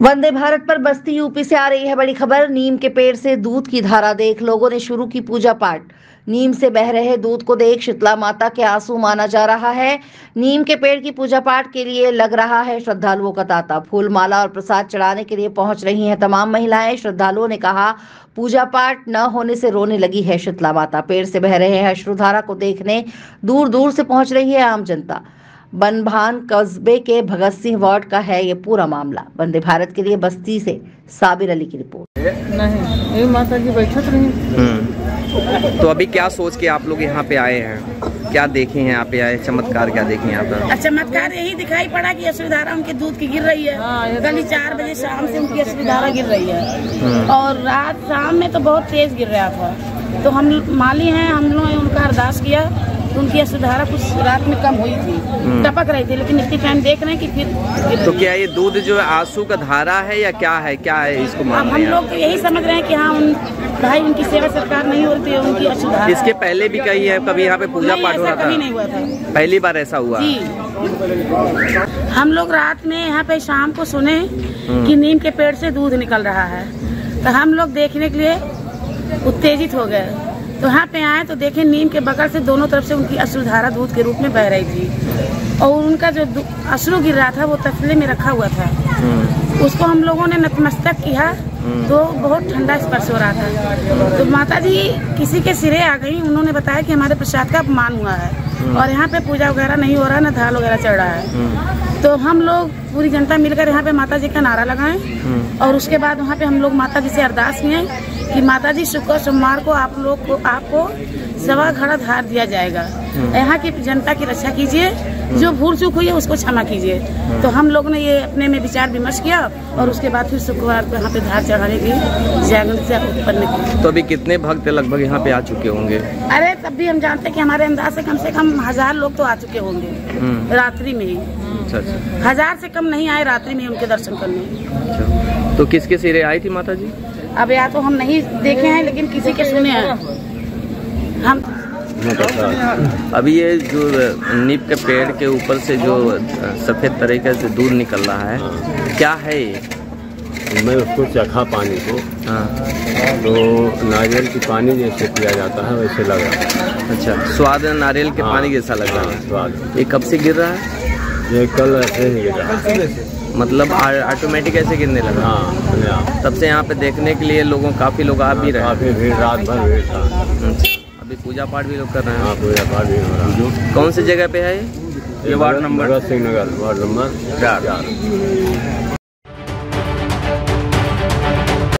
वंदे भारत पर बस्ती यूपी से आ रही है बड़ी खबर। नीम के पेड़ से दूध की धारा देख लोगों ने शुरू की पूजा पाठ। नीम से बह रहे दूध को देख शीतला माता के आँसू माना जा रहा है। नीम के पेड़ की पूजा पाठ के लिए लग रहा है श्रद्धालुओं का तांता। फूल माला और प्रसाद चढ़ाने के लिए पहुँच रही हैं तमाम महिलाएँ। श्रद्धालुओं ने कहा, पूजा पाठ न होने से रोने लगी है शीतला माता। पेड़ से बह रहे हैं अश्रुधारा को देखने दूर दूर से पहुँच रही है आम जनता। बनभान कस्बे के भगत सिंह वार्ड का है ये पूरा मामला। वंदे भारत के लिए बस्ती से साबिर अली की रिपोर्ट। नहीं ये माता जी बैठत रही हम्म। तो अभी क्या सोच के आप लोग यहाँ पे आए हैं? क्या देखे हैं यहाँ पे आए? चमत्कार क्या देखे यहाँ पर अच्छा, चमत्कार यही दिखाई पड़ा कि अश्वधारा उनके दूध की गिर रही हाँ, है ये कल चार बजे शाम से उनकी अश्वधारा गिर रही है। हम्म। और रात शाम में तो बहुत तेज गिर रहा था। तो हम माली हैं हम लोगों ने उनका अरदास किया। उनकी अश्वधारा कुछ रात में कम हुई थी। टपक रही थी लेकिन इतनी टाइम देख रहे हैं कि फिर हम्म। तो क्या ये दूध जो है आँसू का धारा है या क्या है? क्या है इसको मान हम लोग तो यही समझ रहे हैं कि हाँ उन भाई उनकी सेवा सरकार नहीं होती है उनकी? अश्वधारा इसके पहले भी कही है कभी यहाँ पे पूजा पाठ हो रहा नहीं हुआ था। पहली बार ऐसा हुआ? हम लोग रात में यहाँ पे शाम को सुने हम्म। कि नीम के पेड़ से दूध निकल रहा है। तो हम लोग देखने के लिए उत्तेजित हो गए। तो यहाँ पे आए तो देखे नीम के बगल से दोनों तरफ़ से उनकी अश्रुधारा दूध के रूप में बह रही थी। और उनका जो अश्रु गिर रहा था वो तसले में रखा हुआ था। हम्म, उसको हम लोगों ने नतमस्तक किया तो बहुत ठंडा स्पर्श हो रहा था। तो माता जी किसी के सिरे आ गई उन्होंने बताया कि हमारे प्रसाद का अपमान हुआ है। और यहाँ पे पूजा वगैरह नहीं हो रहा ना धाल वगैरह चढ़ रहा है। हम्म, तो हम लोग पूरी जनता मिलकर यहाँ पे माता जी का नारा लगाएँ हम्म। और उसके बाद वहाँ पे हम लोग माता जी से अरदास किए कि माता जी शुक्र सोमवार को आप लोग को आपको सवा घड़ा धार दिया जाएगा। यहाँ की जनता की रक्षा कीजिए जो भूल चूक हुई है उसको क्षमा कीजिए। तो हम लोग ने ये अपने में विचार विमर्श किया और उसके बाद फिर शुक्रवार को यहाँ पे धार चढ़ाने की जागरूकता उत्पन्न की। तो अभी कितने भक्त लगभग यहाँ पे आ चुके होंगे? अरे तब भी हम जानते हैं कि हमारे अंदाज से कम से कम हज़ार लोग तो आ चुके होंगे हम्म, रात्रि में ही। अच्छा अच्छा। हज़ार से कम नहीं आए रात्रि में उनके दर्शन करने। अच्छा। तो किसके सिरे आई थी माता जी अब या तो हम नहीं देखे हैं लेकिन किसी के सुने हैं। हम अभी ये जो नीम के पेड़ के ऊपर से जो सफ़ेद तरीके से दूध निकल रहा है क्या है ये? मैं उसको चखा पानी को। हाँ। तो नारियल की पानी जैसे पिया जाता है वैसे लग। रहा है अच्छा स्वाद नारियल के हाँ, पानी जैसा लग रहा हाँ, है स्वाद। ये कब से गिर रहा है? ये कल ऐसे ही गिरा है। मतलब ऑटोमेटिक ऐसे गिरने लगा? हाँ तब से यहाँ पे देखने के लिए लोगों काफ़ी लोग आ भी रहे हैं। काफ़ी भीड़ रात भर भीड़ था। अच्छा, पूजा पाठ भी लोग कर रहे हैं। हाँ पूजा पाठ भी हो रहा है। कौन सी जगह पे है ये? ये ward number? Bhagat Singh Nagar ward number चार।